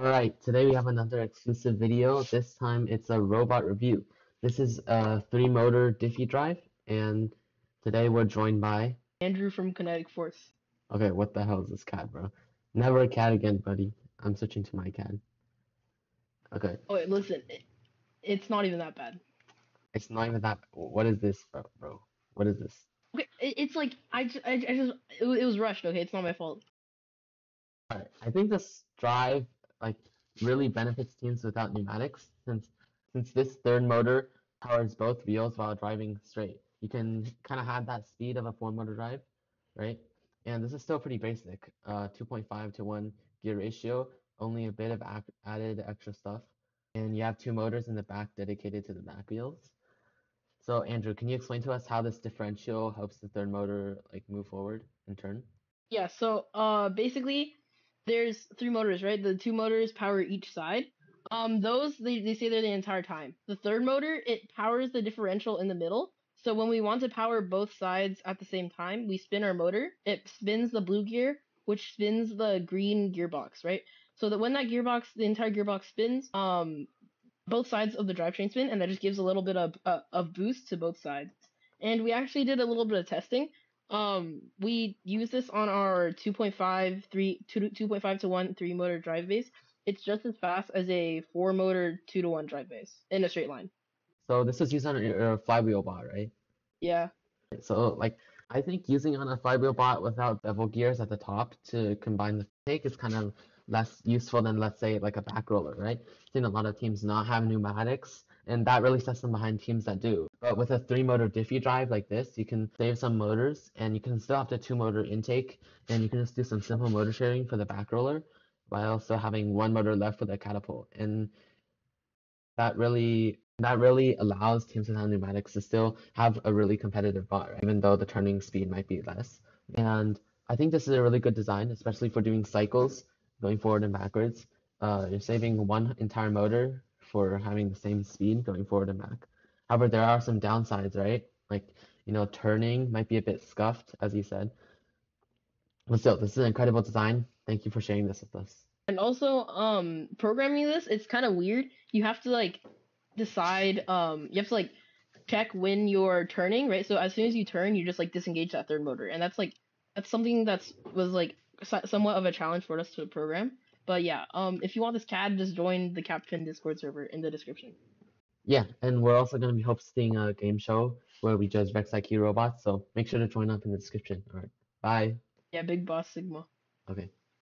Alright, today we have another exclusive video. This time it's a robot review. This is a three motor Diffie drive, and today we're joined by. Andrew from Kinetic Force. Okay, what the hell is this cat, bro? Never a cat again, buddy. I'm switching to my cat. Okay, Oh wait, listen, it, it's not even that bad. it's not even that. What is this, bro? bro? What is this? Okay, it, it's like I, I, I just it, it was rushed. Okay, it's not my fault. Alright, I think this drive like really benefits teams without pneumatics since since this third motor powers both wheels while driving straight. You can kind of have that speed of a four motor drive, right? And this is still pretty basic. Uh, 2.5 to 1 gear ratio, only a bit of ac added extra stuff. And you have two motors in the back dedicated to the back wheels. So Andrew, can you explain to us how this differential helps the third motor like move forward and turn? Yeah. So uh, basically, there's three motors, right? The two motors power each side. Um, those they, they stay there the entire time. The third motor it powers the differential in the middle. So when we want to power both sides at the same time, we spin our motor. It spins the blue gear, which spins the green gearbox, right? So that when that gearbox, the entire gearbox spins, um, both sides of the drivetrain spin, and that just gives a little bit of uh, of boost to both sides. And we actually did a little bit of testing. Um, we use this on our 2.5, 3, 2, 2.5 to 1, 3 motor drive base. It's just as fast as a 4 motor 2 to 1 drive base in a straight line. So this is used on your flywheel bot, right? Yeah. So like I think using on a flywheel bot without bevel gears at the top to combine the take is kind of less useful than let's say like a back roller, right? I've seen a lot of teams not have pneumatics and that really sets them behind teams that do. But with a three motor diffie drive like this, you can save some motors and you can still have the two motor intake and you can just do some simple motor sharing for the back roller while also having one motor left for the catapult. And that really that really allows teams without pneumatics to still have a really competitive right? even though the turning speed might be less. And I think this is a really good design, especially for doing cycles going forward and backwards. Uh, you're saving one entire motor for having the same speed going forward and back. However, there are some downsides, right? Like, you know, turning might be a bit scuffed, as you said. But still, this is an incredible design. Thank you for sharing this with us. And also, um, programming this, it's kind of weird. You have to like decide, um, you have to like check when you're turning, right? So as soon as you turn, you just like disengage that third motor, and that's like that's something that's was like so- somewhat of a challenge for us to program. But yeah, um, if you want this CAD, just join the Capped Pin Discord server in the description. Yeah, and we're also going to be hosting a game show where we judge VEX IQ robots, so make sure to join up in the description. All right, bye. Yeah, Big Boss Sigma. Okay.